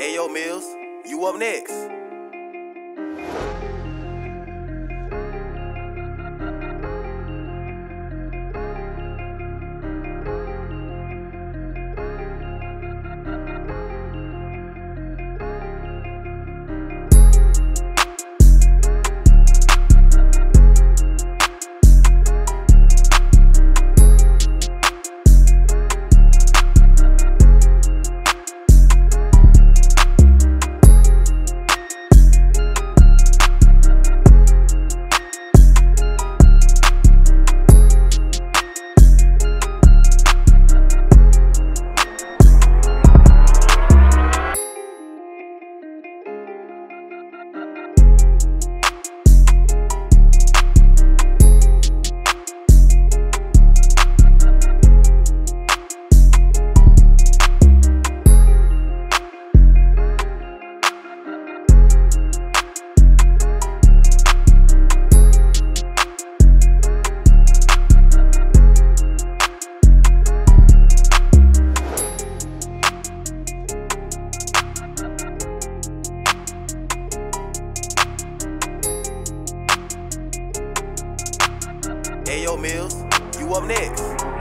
Ayo Mills, you up next. Ayo Mills, you up next.